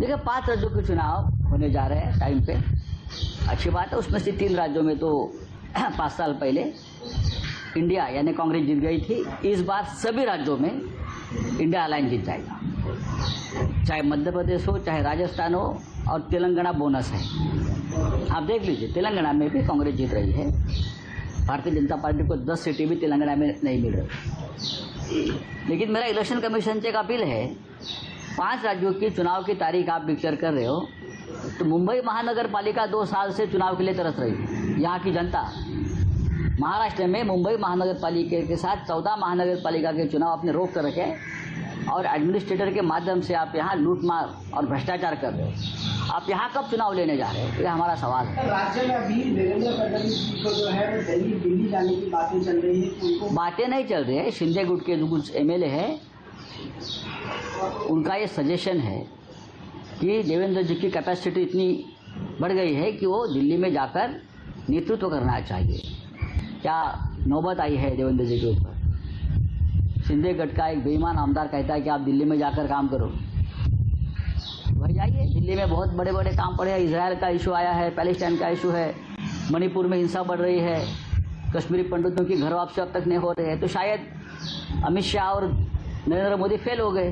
देखिए, पाँच राज्यों के चुनाव होने जा रहे हैं टाइम पे। अच्छी बात है, उसमें से तीन राज्यों में तो पाँच साल पहले इंडिया यानी कांग्रेस जीत गई थी। इस बार सभी राज्यों में इंडिया अलायंस जीत जाएगा। चाहे मध्य प्रदेश हो, चाहे राजस्थान हो और तेलंगाना बोनस है। आप देख लीजिए, तेलंगाना में भी कांग्रेस जीत रही है। भारतीय जनता पार्टी को 10 सीटें भी तेलंगाना में नहीं मिल रही। लेकिन मेरा इलेक्शन कमीशन से एक अपील है पाँच राज्यों की चुनाव की तारीख आप डिक्लेयर कर रहे हो तो मुंबई महानगर पालिका दो साल से चुनाव के लिए तरस रही है यहाँ की जनता। महाराष्ट्र में मुंबई महानगर पालिका के साथ चौदह महानगर पालिका के चुनाव अपने रोक कर रखे और एडमिनिस्ट्रेटर के माध्यम से आप यहाँ लूटमार और भ्रष्टाचार कर रहे हो। आप यहाँ कब चुनाव लेने जा रहे हो? ये हमारा सवाल है। राज्य में अभी देवेंद्र फडणवीस जी को जो है वो दिल्ली दिल्ली जाने की बातें चल रही है उनको बातें नहीं चल रही है। शिंदे गुट के जो कुछ एमएलए है उनका ये सजेशन है कि देवेंद्र जी की कैपेसिटी इतनी बढ़ गई है कि वो दिल्ली में जाकर नेतृत्व करना चाहिए। क्या नौबत आई है देवेंद्र जी के ऊपर? गट का एक बेईमान आमदार कहता है कि आप दिल्ली में जाकर काम करो। वही जाइए दिल्ली में बहुत बड़े बड़े काम पड़े हैं। इसराइल का इशू आया है पैलेस्टाइन का इशू है, मणिपुर में हिंसा बढ़ रही है, कश्मीरी पंडितों की घर वापसी अब तक नहीं हो रही है। तो शायद अमित शाह और नरेंद्र मोदी फेल हो गए।